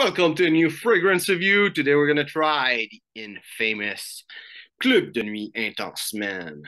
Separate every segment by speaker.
Speaker 1: Welcome to a new fragrance review. Today we're gonna try the infamous Club de Nuit Intense Man.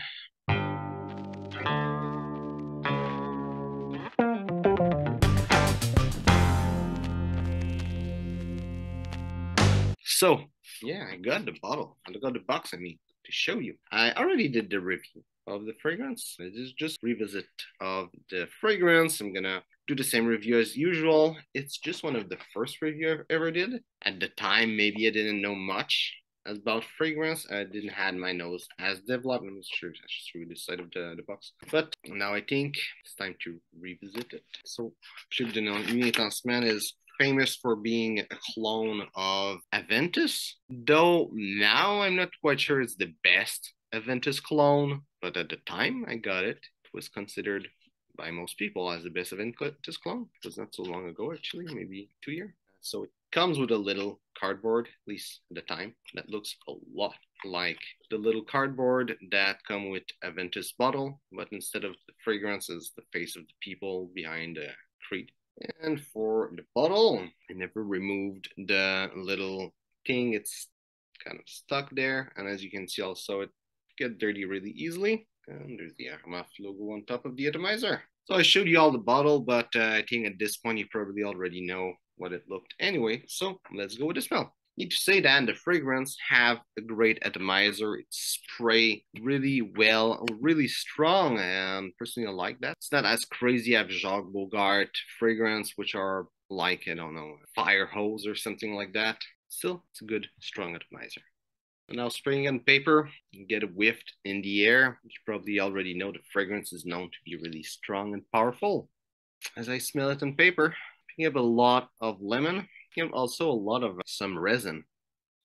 Speaker 1: So, yeah, I got the bottle. I got the box, I mean, to show you. I already did the review of the fragrance. It is just revisit of the fragrance. I'm gonna do the same review as usual. It's just one of the first review I ever did. At the time, maybe I didn't know much about fragrance. I didn't have my nose as developed. I'm sure that's through the side of the, the box. But now I think it's time to revisit it. So Club de Intense Man is famous for being a clone of Aventus, though now I'm not quite sure it's the best Aventus clone, but at the time I got it, it was considered by most people as the best Aventus clone. It was not so long ago, actually, maybe two years. So it comes with a little cardboard, at least at the time, that looks a lot like the little cardboard that come with Aventus bottle, but instead of the fragrance is the face of the people behind the Creed. And for the bottle, I never removed the little thing. It's kind of stuck there. And as you can see also, it get dirty really easily. And there's the Armaf logo on top of the atomizer. So I showed you all the bottle, but uh, I think at this point you probably already know what it looked anyway. So let's go with the smell. Need to say that the fragrance have a great atomizer. It spray really well, really strong, and personally I like that. It's not as crazy as Jacques Bogart fragrance, which are like, I don't know, fire hose or something like that. Still, it's a good, strong atomizer. And now spraying on paper, you get a whiff in the air. You probably already know the fragrance is known to be really strong and powerful. As I smell it on paper, picking up a lot of lemon, picking up also a lot of some resin,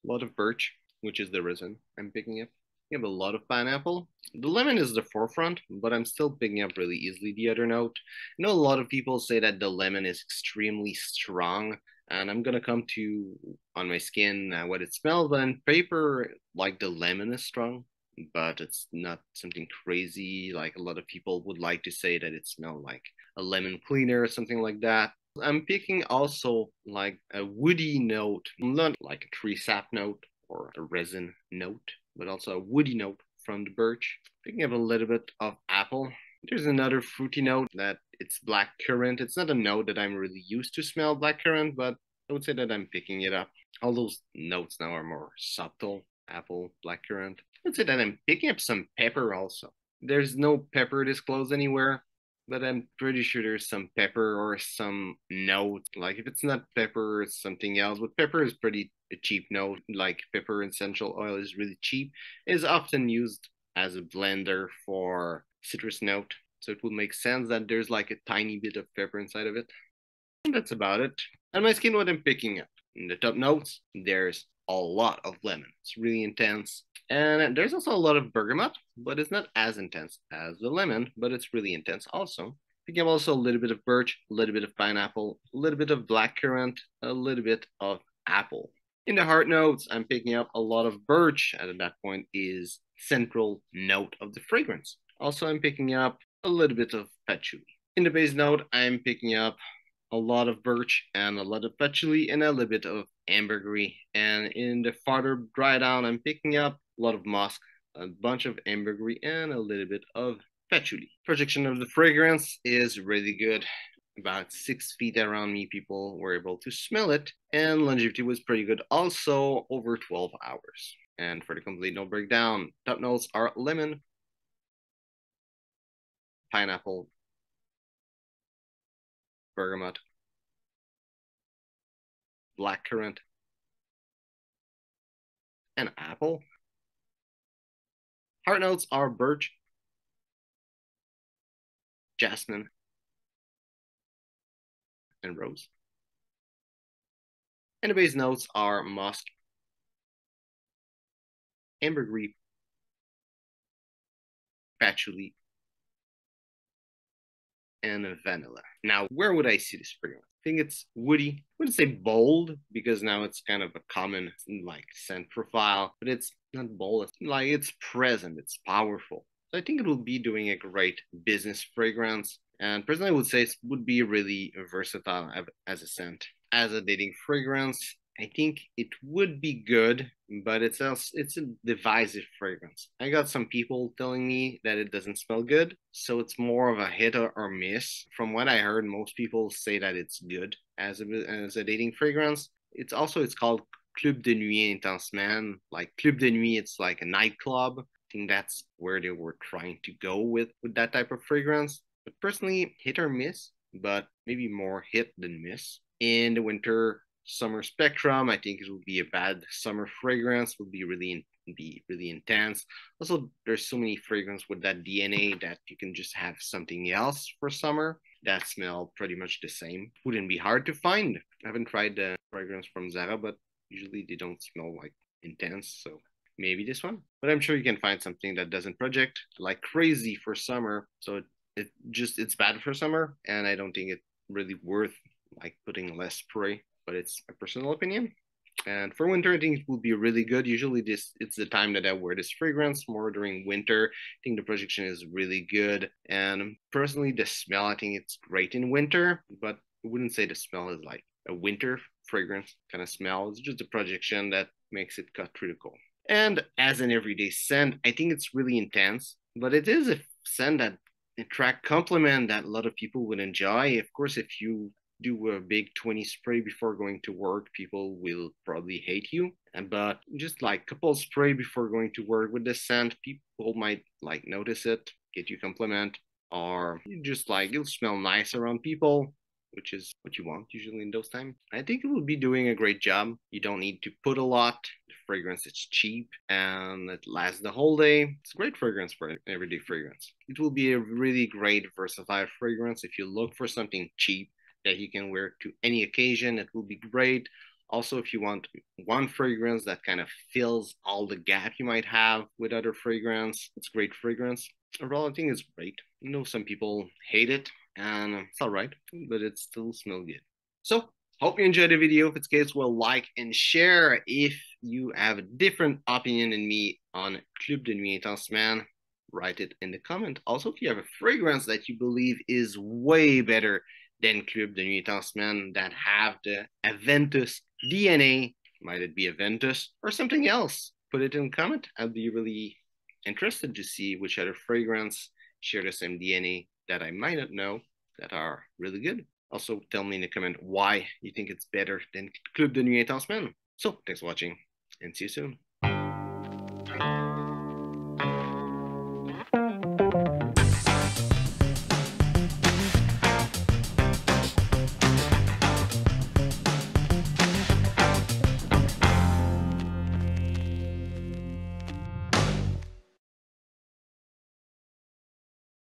Speaker 1: a lot of birch, which is the resin I'm picking up. You have a lot of pineapple. The lemon is the forefront, but I'm still picking up really easily the other note. I know a lot of people say that the lemon is extremely strong, and I'm gonna come to on my skin uh, what it smells. On paper, like the lemon is strong, but it's not something crazy. Like a lot of people would like to say that it smells like a lemon cleaner or something like that. I'm picking also like a woody note, not like a tree sap note or a resin note, but also a woody note from the birch. Picking up a little bit of apple. There's another fruity note that it's black currant. It's not a note that I'm really used to smell black currant, but I would say that I'm picking it up. All those notes now are more subtle. Apple, black currant. I would say that I'm picking up some pepper also. There's no pepper disclosed anywhere, but I'm pretty sure there's some pepper or some note. Like if it's not pepper, it's something else. But pepper is pretty a cheap note. Like pepper essential oil is really cheap. It is often used as a blender for citrus note. So it would make sense that there's like a tiny bit of pepper inside of it. And that's about it. And my skin, what I'm picking up. In the top notes, there's a lot of lemon. It's really intense. And there's also a lot of bergamot, but it's not as intense as the lemon, but it's really intense also. Picking up also a little bit of birch, a little bit of pineapple, a little bit of blackcurrant, a little bit of apple. In the heart notes, I'm picking up a lot of birch, and at that point is central note of the fragrance. Also, I'm picking up a little bit of patchouli. In the base note, I'm picking up a lot of birch and a lot of patchouli and a little bit of ambergris. And in the farther dry down, I'm picking up a lot of musk, a bunch of ambergris, and a little bit of patchouli. Projection of the fragrance is really good. About six feet around me, people were able to smell it, and longevity was pretty good, also over 12 hours. And for the complete note breakdown, top notes are lemon, pineapple, bergamot, blackcurrant, and apple. Heart notes are birch, jasmine, and rose. And the base notes are musk, ambergris, patchouli, and vanilla. Now, where would I see this fragrance? I think it's woody. I wouldn't say bold because now it's kind of a common like scent profile, but it's not bold. It's like it's present. It's powerful. So I think it will be doing a great business fragrance. And personally, I would say it would be really versatile as a scent. as a dating fragrance, I think it would be good, but it's a, it's a divisive fragrance. I got some people telling me that it doesn't smell good, so it's more of a hit or, miss. From what I heard, most people say that it's good as a as a dating fragrance. It's also it's called Club de Nuit Intense Man. Like Club de Nuit, it's like a nightclub. I think that's where they were trying to go with with that type of fragrance. But personally, hit or miss, but maybe more hit than miss. In the winter, summer spectrum. I think it would be a bad summer fragrance. Would be really be really intense. Also, there's so many fragrance with that DNA that you can just have something else for summer that smell pretty much the same. Wouldn't be hard to find. I haven't tried the fragrance from Zara, but usually they don't smell like intense. So maybe this one. But I'm sure you can find something that doesn't project like crazy for summer. So it, it just it's bad for summer, and I don't think it's really worth like putting less spray but it's a personal opinion. And for winter, I think it will be really good. Usually, this it's the time that I wear this fragrance more during winter. I think the projection is really good, and personally, the smell I think it's great in winter. But I wouldn't say the smell is like a winter fragrance kind of smell. It's just the projection that makes it cut through the cold. And as an everyday scent, I think it's really intense, but it is a scent that attract compliment that a lot of people would enjoy. Of course, if you do a big 20 spray before going to work, people will probably hate you. And but just like a couple spray before going to work with the scent, people might like notice it, get you compliment, or just like it'll smell nice around people, which is what you want usually in those times. I think it will be doing a great job. You don't need to put a lot. The fragrance is cheap and it lasts the whole day. It's a great fragrance for everyday fragrance. It will be a really great versatile fragrance if you look for something cheap that you can wear to any occasion. It will be great. Also, if you want one fragrance that kind of fills all the gap you might have with other fragrance, it's great fragrance. Overall, I think it's great. I know some people hate it, and it's all right, but it still smells good. So, hope you enjoyed the video. If it's case, well, like and share. If you have a different opinion than me on Club de Nuit Intense Man, write it in the comment. Also, if you have a fragrance that you believe is way better than Club de Nuit Intense Man that have the Aventus DNA. Might it be Aventus or something else? Put it in comment. I'd be really interested to see which other fragrance share the same DNA that I might not know that are really good. Also, tell me in the comment why you think it's better than Club de Nuit Intense Man. So, thanks for watching and see you soon.